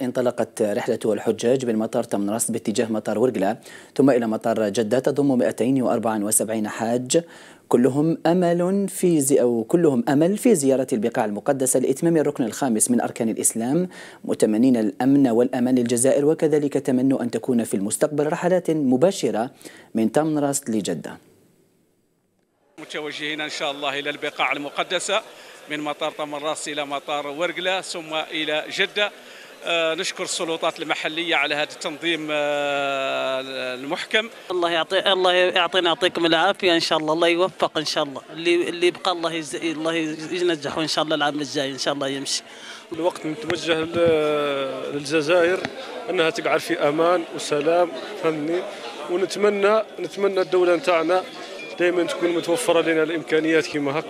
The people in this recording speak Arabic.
انطلقت رحلة الحجاج من مطار تمنرست باتجاه مطار ورقلة ثم إلى مطار جدة تضم 274 حاج. كلهم أمل في زي أو كلهم أمل في زيارة البقاع المقدسة لإتمام الركن الخامس من أركان الإسلام. متمنين الأمن والأمان للجزائر وكذلك تمنوا أن تكون في المستقبل رحلات مباشرة من تمنرست لجدة. متوجهين إن شاء الله إلى البقاع المقدسه من مطار طمراس إلى مطار ورقلة ثم إلى جدة. آه، نشكر السلطات المحلية على هذا التنظيم آه، المحكم. الله يعطي الله يعطينا يعطيكم العافية إن شاء الله الله يوفق إن شاء الله. اللي اللي يبقى الله يز... الله ينجحه إن شاء الله العام الجاي إن شاء الله يمشي. الوقت متوجه للجزائر أنها تقعد في أمان وسلام فهمني ونتمنى نتمنى الدولة نتاعنا دائما تكون متوفرة لنا الإمكانيات كما هكا.